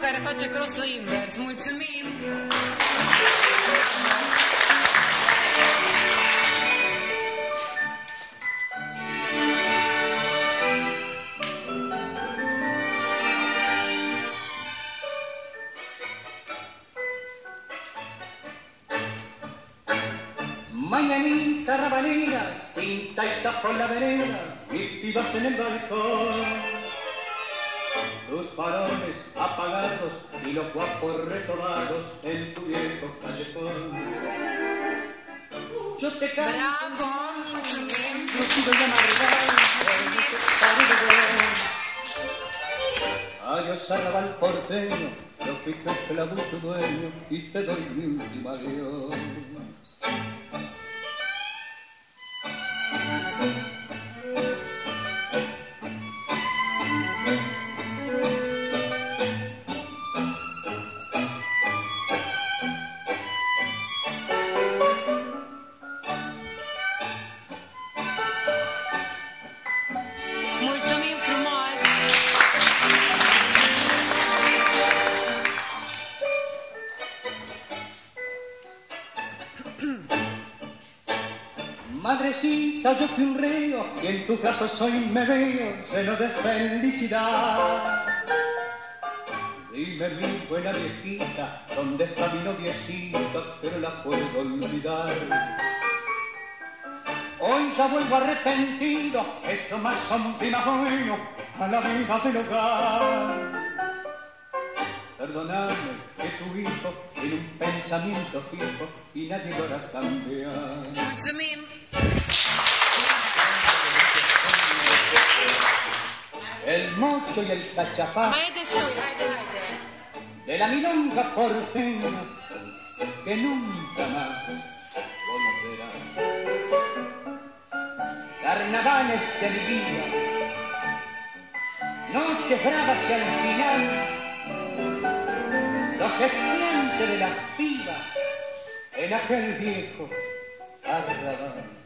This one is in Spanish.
care face crossul invers. Mulțumim! Mañanita rabanera, cinta y por la vereda, mis pibas en el balcón. Tus faroles apagados y los guapos retomados en tu viejo callejón. Yo te canto, Bravo! Mulțumim! yo sigo ya Adiós arrabal porteño, yo fijo esclavo tu dueño y te doy mi último adiós. Madrecita, yo fui un reo y en tu caso soy me veo lleno de felicidad. Dime mi buena viejita, ¿dónde está mi noviecita? Pero la puedo olvidar. Hoy ya vuelvo arrepentido, hecho más zombie más bueno a la vida del hogar. Perdóname que tu hijo tiene un pensamiento fijo y nadie lo hará cambiar. El mocho y el cachapá haide, haide! de la milonga porteña que nunca más volverá. Carnavales de mi vida, noches bravas y al final, los estudiantes de las pibas en aquel viejo arrabal.